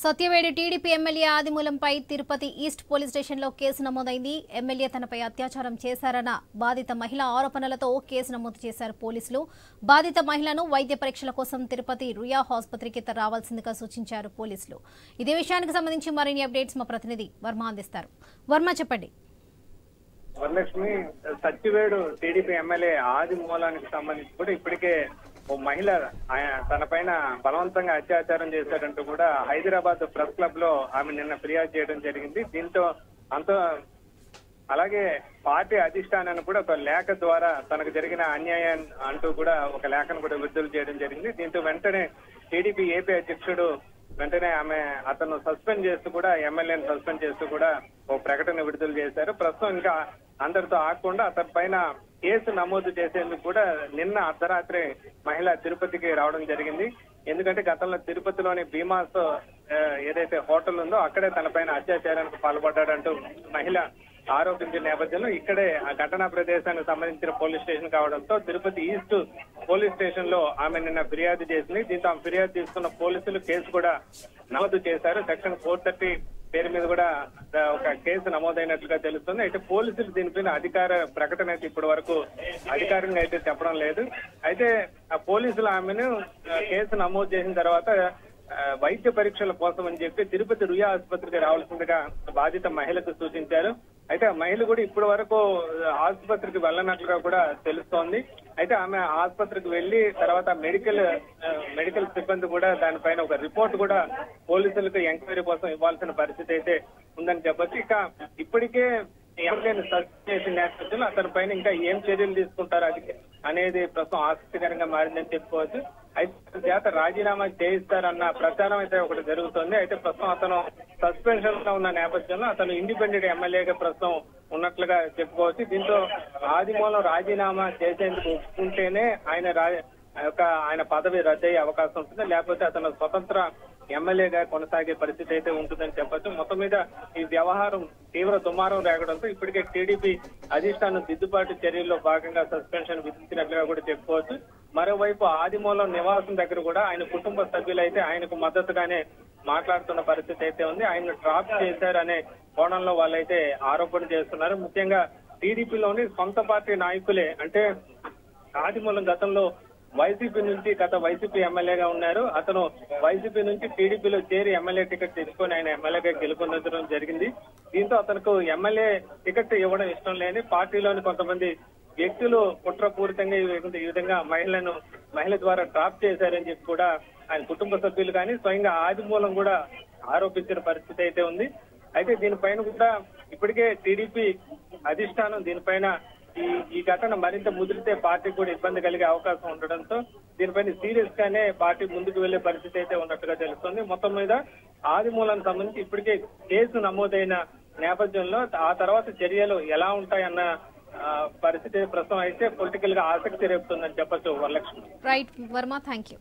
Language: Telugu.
సత్యవేడి టీడీపీ ఎమ్మెల్యే ఆదిమూలంపై తిరుపతి ఈస్ట్ పోలీస్ స్టేషన్లో కేసు నమోదైంది. ఎమ్మెల్యే తనపై అత్యాచారం చేశారన్న బాధిత మహిళ ఆరోపణలతో కేసు నమోదు చేశారు పోలీసులు. బాధిత మహిళను వైద్య పరీక్షల కోసం తిరుపతి రుయా ఆసుపత్రికి రావాల్సిందిగా సూచించారు పోలీసులు. ఇదే విషయానికి సంబంధించి మరిన్ని అప్డేట్స్ మా ప్రతినిధి వర్మ అందిస్తారు. వర్మ చెప్పండి. వరలక్ష్మి సత్యవేడు టీడీపీ ఎమ్మెల్యే ఆది మూలానికి సంబంధించి కూడా ఇప్పటికే ఓ మహిళ తన పైన బలవంతంగా అత్యాచారం చేశారంటూ కూడా హైదరాబాద్ ప్రెస్ క్లబ్లో ఆమె నిన్న ఫిర్యాదు చేయడం జరిగింది. దీంతో అంత అలాగే పార్టీ అధిష్టానాన్ని కూడా ఒక లేఖ ద్వారా తనకు జరిగిన అన్యాయం అంటూ కూడా ఒక లేఖను కూడా విడుదల చేయడం జరిగింది. దీంతో వెంటనే టీడీపీ ఏపీ అధ్యక్షుడు వెంటనే ఆమె అతను సస్పెండ్ చేస్తూ కూడా ఎమ్మెల్యేని సస్పెండ్ చేస్తూ కూడా ఓ ప్రకటన విడుదల చేశారు. ప్రస్తుతం ఇంకా అందరితో ఆకుండా అతని పైన కేసు నమోదు చేసేందుకు కూడా నిన్న అర్ధరాత్రి మహిళ తిరుపతికి రావడం జరిగింది. ఎందుకంటే గతంలో తిరుపతిలోని భీమాస్ ఏదైతే హోటల్ ఉందో అక్కడే తన పైన అత్యాచారానికి పాల్పడ్డాడంటూ మహిళ ఆరోపించిన నేపథ్యంలో ఇక్కడే ఆ ఘటనా ప్రదేశానికి సంబంధించిన పోలీస్ స్టేషన్ కావడంతో తిరుపతి ఈస్ట్ పోలీస్ స్టేషన్లో ఆమె నిన్న ఫిర్యాదు చేసింది. దీంతో ఆమె ఫిర్యాదు తీసుకున్న పోలీసులు కేసు కూడా నమోదు చేశారు. సెక్షన్ ఫోర్ థర్టీ పేరు మీద కూడా ఒక కేసు నమోదైనట్లుగా తెలుస్తుంది. అయితే పోలీసులు దీనిపైన అధికార ప్రకటన అయితే ఇప్పటి వరకు అధికారంగా అయితే చెప్పడం లేదు. అయితే ఆ పోలీసులు ఆమెను కేసు నమోదు చేసిన తర్వాత వైద్య పరీక్షల కోసం అని చెప్పి తిరుపతి రుయా ఆసుపత్రికి రావాల్సిందిగా బాధిత మహిళకు సూచించారు. అయితే ఆ మహిళ కూడా ఇప్పటి వరకు ఆసుపత్రికి వెళ్ళనట్లుగా కూడా తెలుస్తోంది. అయితే ఆమె ఆసుపత్రికి వెళ్ళి తర్వాత మెడికల్ మెడికల్ సిబ్బంది కూడా దానిపైన ఒక రిపోర్ట్ కూడా పోలీసులకు ఎంక్వైరీ కోసం ఇవ్వాల్సిన పరిస్థితి అయితే ఉందని చెప్పొచ్చు. ఇక ఇప్పటికే ఎవరికైనా సస్పెండ్ చేసిన నేపథ్యంలో అతని పైన ఇంకా ఏం చర్యలు తీసుకుంటారు అది అనేది ప్రస్తుతం ఆసక్తికరంగా మారిందని చెప్పుకోవచ్చు. అయితే చేత రాజీనామా చేయిస్తారన్న ప్రచారం అయితే ఒకటి జరుగుతుంది. అయితే ప్రస్తుతం అతను సస్పెన్షన్లో ఉన్న నేపథ్యంలో అతను ఇండిపెండెంట్ ఎమ్మెల్యేగా ప్రస్తుతం ఉన్నట్లుగా చెప్పుకోవచ్చు. దీంతో ఆదిమూలం రాజీనామా చేసేందుకు ఒప్పుకుంటేనే ఆయన రా యొక్క ఆయన పదవి రద్దయ్యే అవకాశం ఉంటుంది. లేకపోతే అతను స్వతంత్ర ఎమ్మెల్యేగా కొనసాగే పరిస్థితి అయితే ఉంటుందని చెప్పొచ్చు. మొత్తం మీద ఈ వ్యవహారం తీవ్ర దుమారం రేగడంతో ఇప్పటికే టీడీపీ అధిష్టానం దిద్దుబాటు చర్యల్లో భాగంగా సస్పెన్షన్ విధించినట్లుగా కూడా చెప్పుకోవచ్చు. మరోవైపు ఆదిమూలం నివాసం దగ్గర కూడా ఆయన కుటుంబ సభ్యులైతే ఆయనకు మద్దతుగానే మాట్లాడుతున్న పరిస్థితి అయితే ఉంది. ఆయన ట్రాప్ చేశారనే కోణంలో వాళ్ళైతే ఆరోపణ చేస్తున్నారు. ముఖ్యంగా టీడీపీలోని సొంత పార్టీ నాయకులే అంటే ఆదిమూలం గతంలో వైసీపీ నుంచి గత వైసీపీ ఎమ్మెల్యేగా ఉన్నారు. అతను వైసీపీ నుంచి టీడీపీలో చేరి ఎమ్మెల్యే టికెట్ తెచ్చుకొని ఆయన ఎమ్మెల్యేగా గెలుపొందడం జరిగింది. దీంతో అతనికి ఎమ్మెల్యే టికెట్ ఇవ్వడం ఇష్టం లేని పార్టీలోని కొంతమంది వ్యక్తులు కుట్రపూరితంగా ఈ విధంగా- ఈ విధంగా మహిళను మహిళ ద్వారా డ్రాప్ చేశారని చెప్పి కూడా ఆయన కుటుంబ సభ్యులు కానీ స్వయంగా ఆదిమూలం కూడా ఆరోపించిన పరిస్థితి అయితే ఉంది. అయితే దీనిపైన కూడా ఇప్పటికే టీడీపీ అధిష్టానం దీనిపైన ఈ ఈ ఘటన మరింత ముదిరితే పార్టీ కూడా ఇబ్బంది కలిగే అవకాశం ఉండడంతో దీనిపైన సీరియస్ గానే పార్టీ ముందుకు వెళ్ళే పరిస్థితి అయితే ఉన్నట్టుగా తెలుస్తుంది. మొత్తం మీద ఆదిమూలానికి సంబంధించి ఇప్పటికే కేసు నమోదైన నేపథ్యంలో ఆ తర్వాత చర్యలు ఎలా ఉంటాయన్న పరిస్థితి ప్రస్తుతం అయితే పొలిటికల్గా ఆసక్తి రేపుతుందని చెప్పచ్చు Varalakshmi. Right Varma thank you